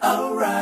alright,